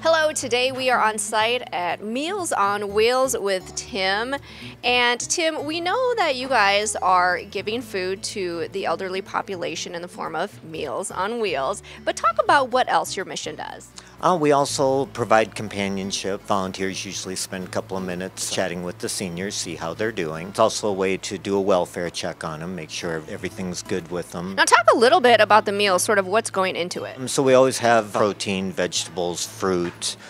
Hello, today we are on site at Meals on Wheels with Tim. And Tim, we know that you guys are giving food to the elderly population in the form of Meals on Wheels, but talk about what else your mission does. Uh, we also provide companionship. Volunteers usually spend a couple of minutes chatting with the seniors, see how they're doing. It's also a way to do a welfare check on them, make sure everything's good with them. Now, talk a little bit about the meal, sort of what's going into it. Um, So we always have protein, vegetables, fruit,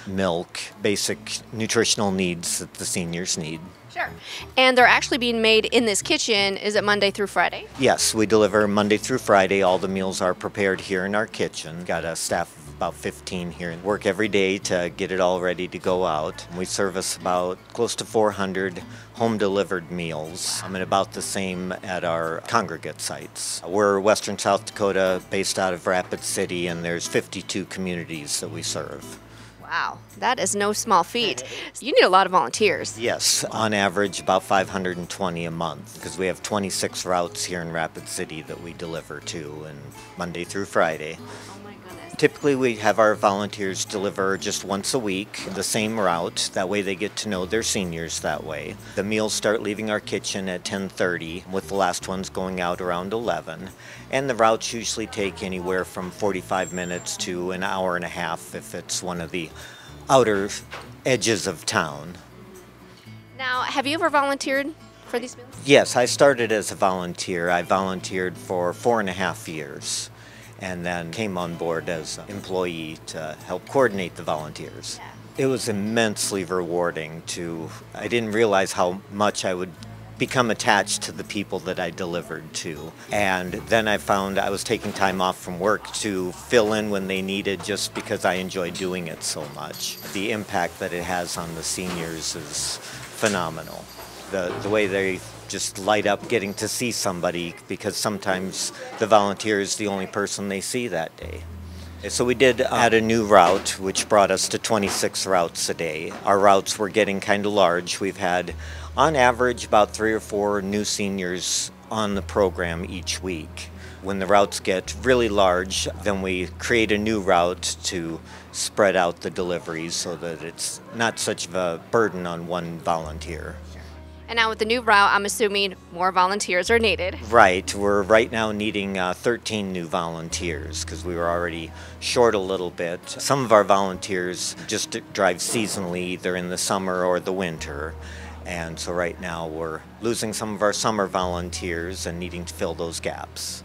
milk, basic nutritional needs that the seniors need. Sure. And they're actually being made in this kitchen. Is it Monday through Friday? Yes, we deliver Monday through Friday. All the meals are prepared here in our kitchen. Got a staff of about 15 here and work every day to get it all ready to go out. We service about close to 400 home delivered meals. I'm mean, about the same at our congregate sites. We're Western South Dakota based out of Rapid City, and there's 52 communities that we serve. Wow, that is no small feat. You need a lot of volunteers. Yes, on average about 520 a month because we have 26 routes here in Rapid City that we deliver to and Monday through Friday. Typically we have our volunteers deliver just once a week the same route. That way they get to know their seniors that way. The meals start leaving our kitchen at 10:30 with the last ones going out around 11. And the routes usually take anywhere from 45 minutes to an hour and a half if it's one of the outer edges of town. Now, have you ever volunteered for these meals? Yes, I started as a volunteer. I volunteered for four and a half years and then came on board as an employee to help coordinate the volunteers. It was immensely rewarding to, I didn't realize how much I would become attached to the people that I delivered to. And then I found I was taking time off from work to fill in when they needed just because I enjoyed doing it so much. The impact that it has on the seniors is phenomenal. The, the way they just light up getting to see somebody because sometimes the volunteer is the only person they see that day. So we did uh, add a new route, which brought us to 26 routes a day. Our routes were getting kind of large. We've had, on average, about three or four new seniors on the program each week. When the routes get really large, then we create a new route to spread out the deliveries so that it's not such of a burden on one volunteer. And now with the new route, I'm assuming more volunteers are needed. Right. We're right now needing uh, 13 new volunteers because we were already short a little bit. Some of our volunteers just drive seasonally, either in the summer or the winter. And so right now we're losing some of our summer volunteers and needing to fill those gaps.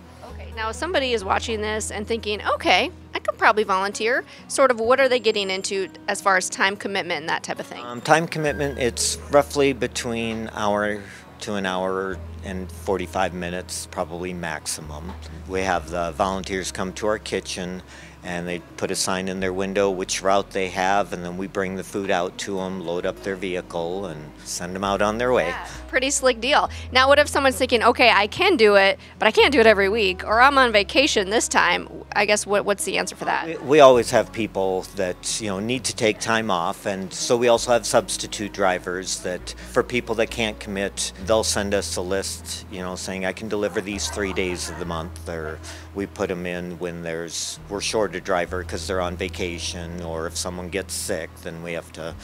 Now if somebody is watching this and thinking, okay, I could probably volunteer, sort of what are they getting into as far as time commitment and that type of thing? Um, time commitment, it's roughly between hour to an hour and 45 minutes, probably maximum. We have the volunteers come to our kitchen and they put a sign in their window which route they have, and then we bring the food out to them, load up their vehicle, and send them out on their way. Yeah, pretty slick deal. Now, what if someone's thinking, okay, I can do it, but I can't do it every week, or I'm on vacation this time? I guess what, what's the answer for that? We, we always have people that you know need to take time off, and so we also have substitute drivers that for people that can't commit, they'll send us a list, you know, saying I can deliver these three days of the month, or we put them in when there's we're short a driver because they're on vacation, or if someone gets sick, then we have to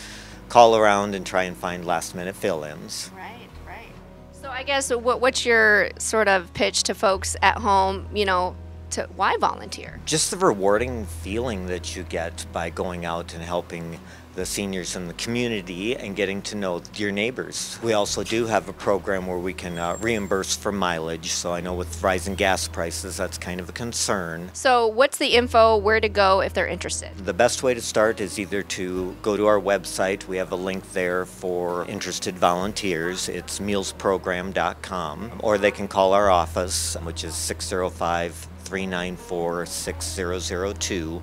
call around and try and find last minute fill-ins. Right, right. So I guess uh, what, what's your sort of pitch to folks at home, you know, to why volunteer? just the rewarding feeling that you get by going out and helping the seniors in the community and getting to know your neighbors. We also do have a program where we can uh, reimburse for mileage, so I know with rising gas prices that's kind of a concern. So what's the info, where to go if they're interested? The best way to start is either to go to our website. We have a link there for interested volunteers. It's mealsprogram.com. Or they can call our office, which is 605 394 6002,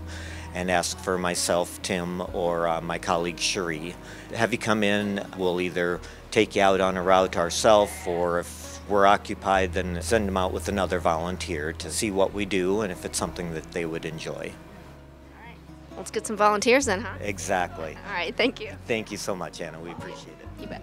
and ask for myself, Tim, or uh, my colleague Cherie. Have you come in? We'll either take you out on a route ourselves, or if we're occupied, then send them out with another volunteer to see what we do and if it's something that they would enjoy. All right. Let's get some volunteers then, huh? Exactly. All right, thank you. Thank you so much, Anya. We appreciate it. You bet.